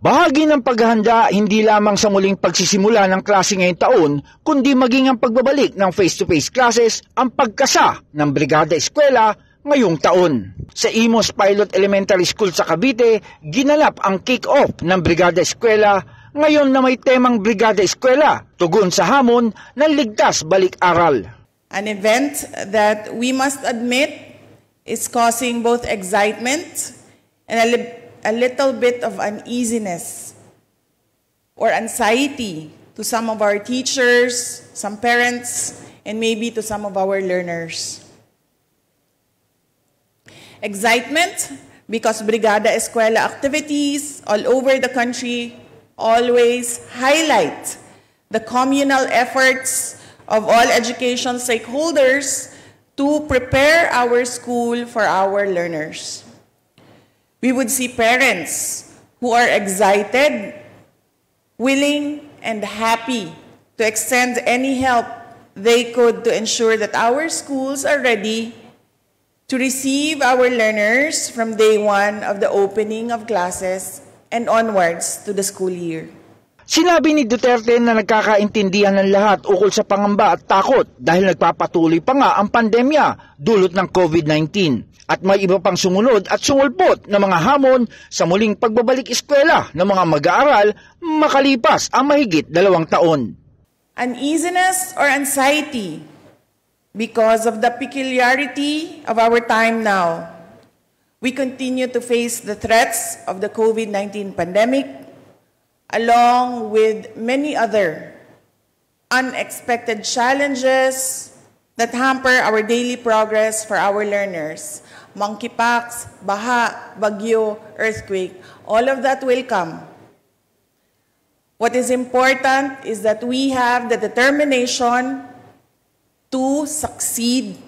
Bahagi ng paghahanda hindi lamang sa muling pagsisimula ng klase ngayong taon, kundi maging ang pagbabalik ng face-to-face classes ang pagkasa ng Brigada Eskwela ngayong taon. Sa Imos Pilot Elementary School sa Cavite, ginalap ang kick-off ng Brigada Eskwela ngayon na may temang Brigada Eskwela, tugon sa hamon ng ligtas balik-aral. An event that we must admit is causing both excitement and a a little bit of uneasiness or anxiety to some of our teachers, some parents, and maybe to some of our learners. Excitement because Brigada Escuela activities all over the country always highlight the communal efforts of all education stakeholders to prepare our school for our learners. We would see parents who are excited, willing, and happy to extend any help they could to ensure that our schools are ready to receive our learners from day one of the opening of classes and onwards to the school year. Sinabi ni Duterte na nagkakaintindihan ng lahat ukol sa pangamba at takot dahil nagpapatuloy pa nga ang pandemya dulot ng COVID-19 at may iba pang sumunod at sumulpot na mga hamon sa muling pagbabalik eskwela ng mga mag-aaral makalipas ang mahigit dalawang taon. Uneasiness or anxiety because of the peculiarity of our time now. We continue to face the threats of the COVID-19 pandemic along with many other unexpected challenges that hamper our daily progress for our learners. Monkeypox, baha, bagyo, earthquake, all of that will come. What is important is that we have the determination to succeed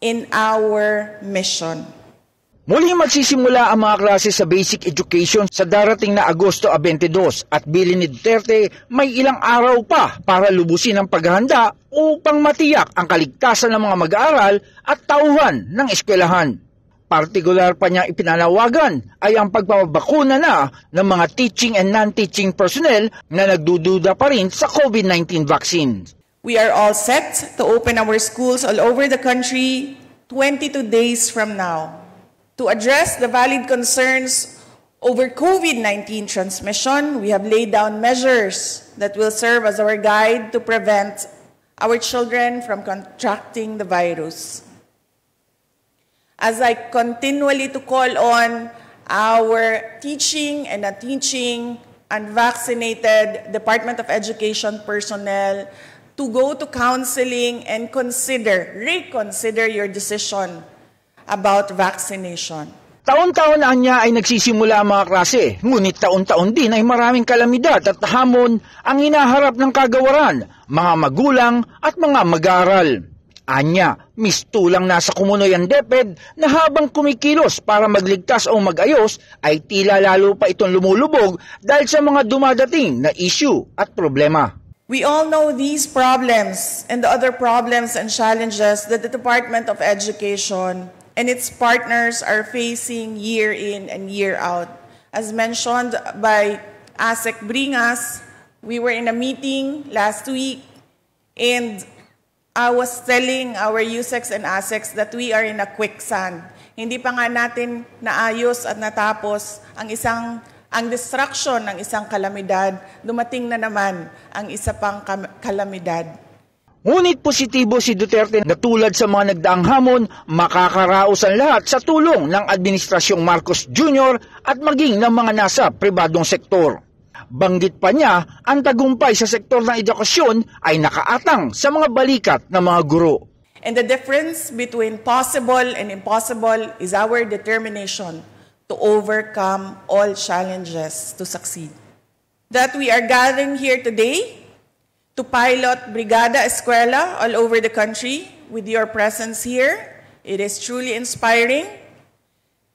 in our mission. Muli magsisimula ang mga klase sa basic education sa darating na Agosto 22 at bilin ni Duterte may ilang araw pa para lubusin ang paghahanda upang matiyak ang kaligtasan ng mga mag-aaral at tauhan ng eskwelahan. Partikular pa niya ipinanawagan ay ang pagpapabakuna na ng mga teaching and non-teaching personnel na nagdududa pa rin sa COVID-19 vaccine. We are all set to open our schools all over the country 22 days from now. To address the valid concerns over COVID-19 transmission, we have laid down measures that will serve as our guide to prevent our children from contracting the virus. As I continually to call on our teaching and non-teaching unvaccinated Department of Education personnel to go to counseling and consider, reconsider your decision about vaccination. Taon-taon na niya ay nagsisimula ang mga klase, ngunit taon-taon din ay maraming kalamidad at hamon ang inaharap ng kagawaran, mga magulang at mga mag-aaral. Anya, mistulang nasa kumunoy ang DepEd na habang kumikilos para magligtas o magayos ay tila lalo pa itong lumulubog dahil sa mga dumadating na issue at problema. We all know these problems and the other problems and challenges that the Department of Education and its partners are facing year in and year out. As mentioned by ASEC Bringas, we were in a meeting last week and I was telling our USEX and ASECs that we are in a quicksand. Hindi pa nga natin naayos at natapos ang isang ang destruction ng isang kalamidad, dumating na naman ang isa pang kalamidad. Ngunit positibo si Duterte na tulad sa mga nagdaang hamon, makakaraos ang lahat sa tulong ng Administrasyong Marcos Jr. at maging ng mga nasa pribadong sektor. Banggit pa niya, ang tagumpay sa sektor ng edukasyon ay nakaatang sa mga balikat ng mga guro. And the difference between possible and impossible is our determination to overcome all challenges to succeed. That we are gathering here today to pilot Brigada Escuela all over the country with your presence here. It is truly inspiring.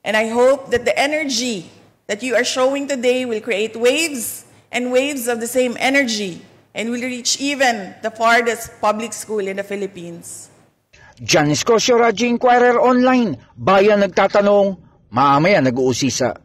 And I hope that the energy that you are showing today will create waves and waves of the same energy and will reach even the farthest public school in the Philippines. Escosio, Radyo Inquirer Online, Bayan nagtatanong, mamaya nag-uusisa.